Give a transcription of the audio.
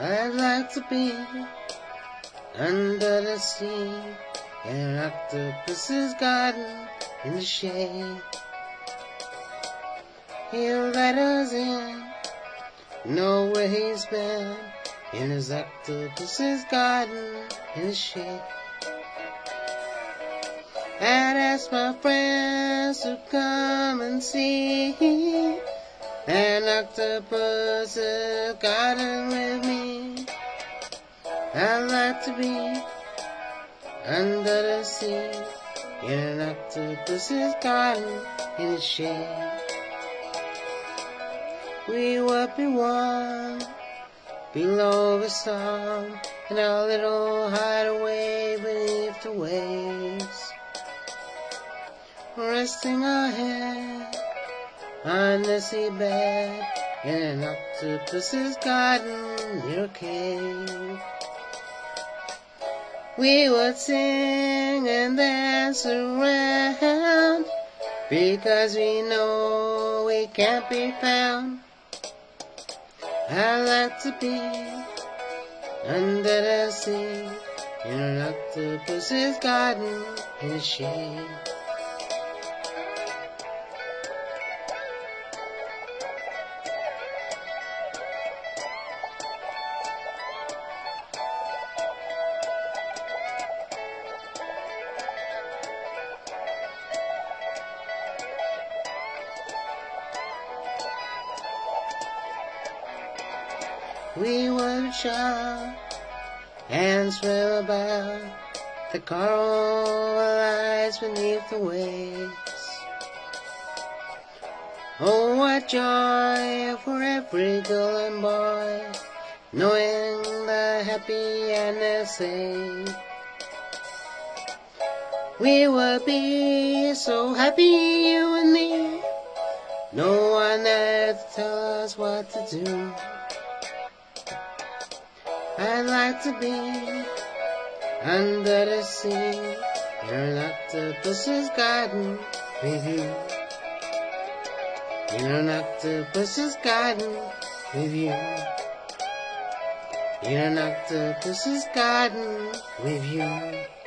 I'd like to be under the sea in an octopus's garden in the shade. He'll let us in, know where he's been in his octopus's garden in the shade. I'd ask my friends to come and see an octopus's garden with me. I'd like to be under the sea an octopus's garden in the shade. We would be one below the sun in our little hideaway beneath the waves, resting our head on the seabed in an octopus's garden near a cave. We would sing and dance around because we know we can't be found. I like to be under the sea in an octopus's garden in the shade. We would shout and swim about the coral lies beneath the waves. Oh, what joy for every girl and boy, knowing the happy and the safe. We would be so happy, you and me. No one to tell us what to do. I'd like to be under the sea in an octopus's garden with you. In an octopus's garden with you. In an octopus's garden with you.